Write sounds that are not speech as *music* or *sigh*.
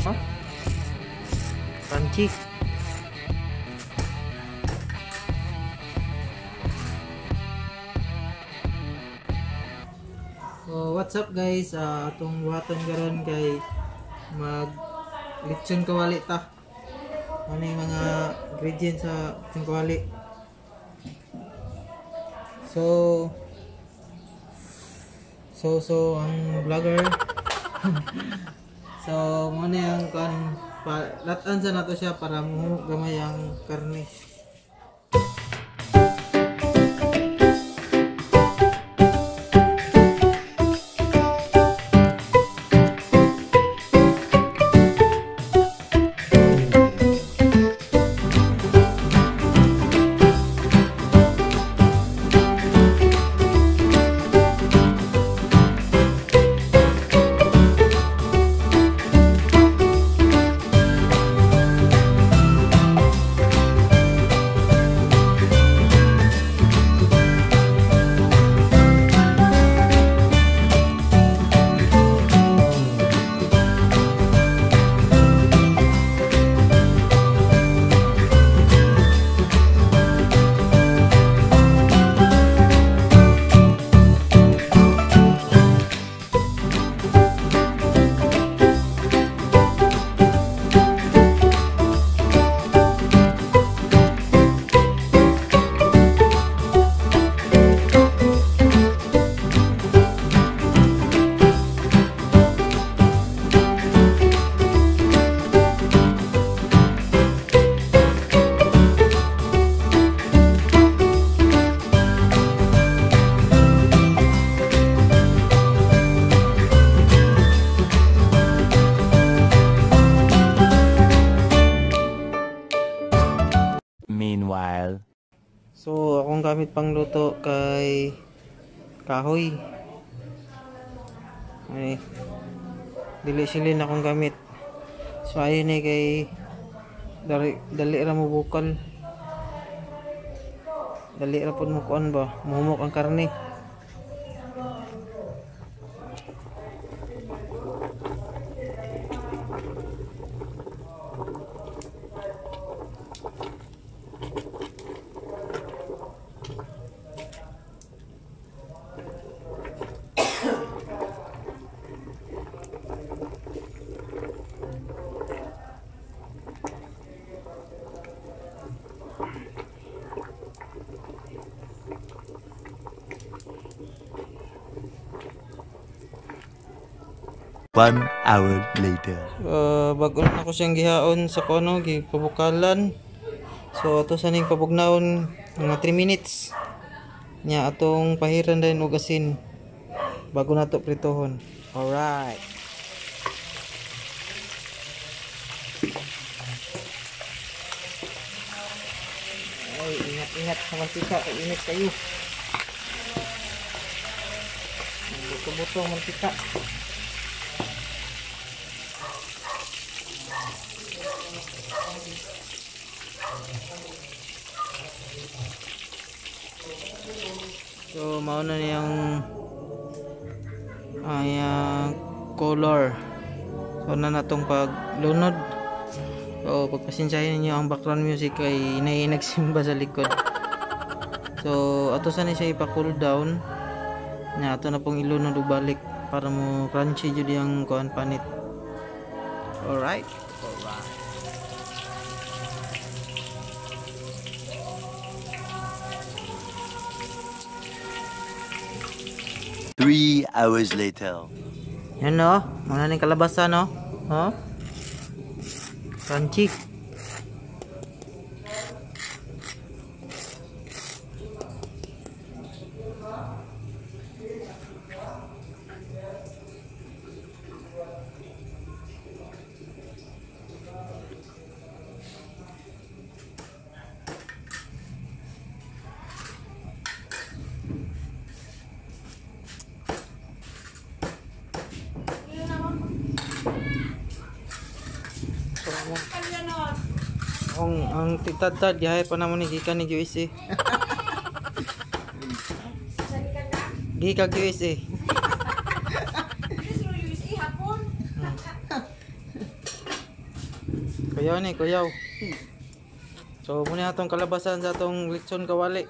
Huh? Crunchy. So, what's up guys? Ah, atong buhaton karon kay mag lechon kawali ta. Ano yung mga ingredients sa lechon kawali? So, so, so, ang vlogger. *laughs* so, muna yung kan, latan sa nato siya para mo gamay ang karne. Meanwhile. So, akong gamit pang luto kay kahoy. Ay, dili silin akong gamit. So, ayun eh kay dali, dali ra mo bukal. Dali ra pud mo kuan ba? Muhumok ang karne. One hour later. Uh, bago na ako siyang gihaon sa kono, gipabukalan. So, ato sa ning pabugnawon mga 3 minutes. Nya atong pahiran din og asin bago nato pritohon. Alright. Ay, ingat-ingat sa mantika, init kayo. Buto-buto ang mantika. So, mao na niyang ay ah, color. So, na natong paglunod. So, pagpasensyahin niyo ang background music ay inay nagsimba sa likod. So, ato sa ni siya ipa-cool down. Nya ato na pong ilunod ug balik para mo crunchy jud ang kuan panit. Alright. Alright. Three hours later. Yan no, muna ning kalabasa no. Huh? Crunchy. Ang ang titad-tad yahay pa namon ni gikan ni USA. Gikag USA. Kuyaw ni, kuyaw. So, muna atong kalabasan sa atong litson kawali.